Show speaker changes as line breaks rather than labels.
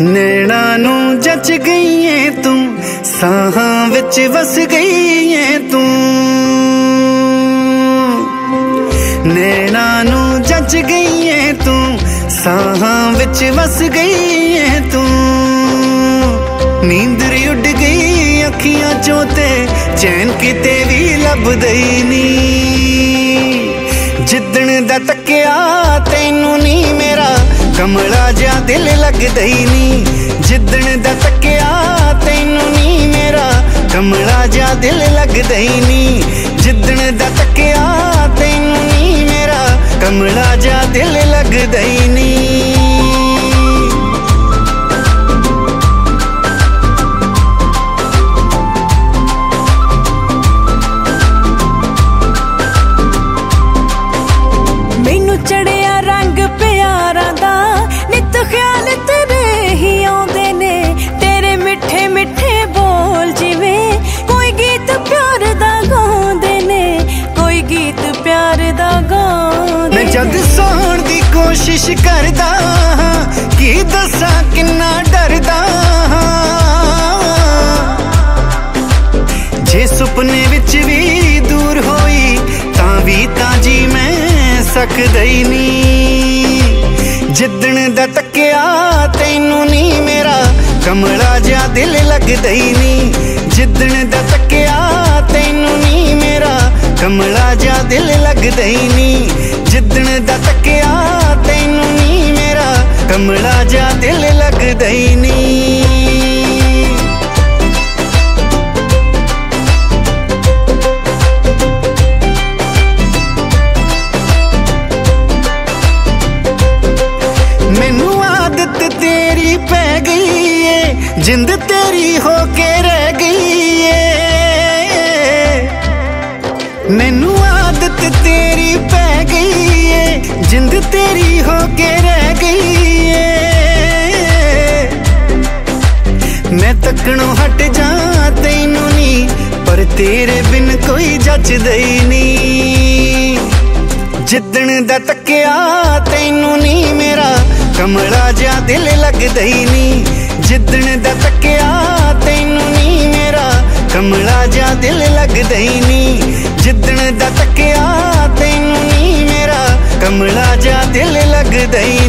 ਨੈਣਾ ਨੂੰ ਜੱਜ ਗਈ ਏ ਤੂੰ, ਸਾਹਾਂ ਵਿੱਚ ਵਸ ਗਈ ਏ ਤੂੰ। ਨੈਣਾ ਨੂੰ ਜੱਜ ਗਈ ਏ ਤੂੰ, ਸਾਹਾਂ ਵਿੱਚ ਵਸ ਗਈ ਏ ਤੂੰ। ਨੀਂਦਰ ਉੱਡ ਗਈ ਅੱਖੀਆਂ ਚੋਂ ਤੇ, ਚੈਨ ਕਿਤੇ ਵੀ ਲੱਭਦਾ ਹੀ ਨਹੀਂ ਜਿੱਦਣ ਦਾ ਤੱਕਿਆ ਦਿਲ ਹੀ ਨਹੀਂ ਜਿੱਦਣ ਦਾ ਤੱਕਿਆ, ਤੈਨੂੰ ਨਹੀਂ ਮੇਰਾ। ਕਮਲਾ ਜਿਹਾ ਦਿਲ ਲੱਗਦਾ ਹੀ ਨਹੀਂ ਜਿੱਦਣ ਦਾ ਤੱਕਿਆ, ਤੈਨੂੰ ਨਹੀਂ ਮੇਰਾ। ਕਮਲਾ ਜਿਹਾ ਦਿਲ ਲੱਗਦਾ ਹੀ ਨਹੀਂ
ਮੈਨੂੰ
ਚੜੇ ਜਦ ਸੌਣ ਦੀ ਕੋਸ਼ਿਸ਼ ਕਰਦਾ ਕੀ ਦੱਸਾਂ ਕਿੰਨਾ ਡਰਦਾ ਜੇ ਸੁਪਨੇ ਵਿੱਚ ਵੀ ਦੂਰ ਹੋਈ, ਤਾਂ ਵੀ ਤਾਂ ਜੀ ਮੈਂ ਸਕਦਾ ਹੀ ਨਹੀਂ ਜਿੱਦਣ ਦਾ ਤੱਕਿਆ ਤੈਨੂੰ ਨਹੀਂ ਮੇਰਾ ਕਮਲਾ ਜਿਹਾ ਦਿਲ ਲੱਗਦਾ ਹੀ ਨਹੀਂ ਜਿੱਦਣ ਦਾ ਤੱਕਿਆ ਤੈਨੂੰ ਨਹੀਂ ਮੇਰਾ ਕਮਲਾ ਜਿਹਾ ਦਿਲ ਲੱਗਦਾ ਹੀ ਨਹੀਂ ਜਿੰਦ ਤੇਰੀ ਹੋ ਕੇ ਰਹਿ ਗਈ ਏ। ਮੈਨੂੰ ਆਦਤ ਤੇਰੀ ਪੈ ਗਈ ਏ। ਜਿੰਦ ਤੇਰੀ ਹੋ ਕੇ ਰਹਿ ਗਈ ਏ। ਮੈਂ ਤੱਕਣੋਂ ਹਟ ਜਾ ਤੈਨੂੰ ਨਹੀਂ ਪਰ ਤੇਰੇ ਬਿਨ ਕੋਈ ਜੱਜਦਾ ਹੀ ਨਹੀਂ ਜਿੱਦਣ ਦਾ ਤੱਕਿਆ, ਤੈਨੂੰ ਨਹੀਂ ਮੇਰਾ ਕਮਲਾ ਜਿਹਾ ਦਿਲ ਲੱਗਦਾ ਹੀ ਨਹੀਂ ਦਾ ਤੱਕਿਆ, ਤੈਨੂੰ ਨਹੀਂ ਮੇਰਾ। ਕਮਲਾ ਜਿਹਾ ਦਿਲ ਲੱਗਦਾ ਹੀ ਨਹੀਂ ਜਿੱਦਣ ਦਾ ਤੱਕਿਆ, ਤੈਨੂੰ ਨਹੀਂ ਮੇਰਾ। ਕਮਲਾ ਜਿਹਾ ਦਿਲ ਲੱਗਦਾ ਹੀ